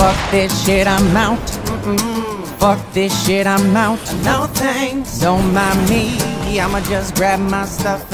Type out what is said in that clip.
Fuck this shit, I'm out. Fuck this shit, I'm out. No thanks. Don't mind me. I'ma just grab my stuff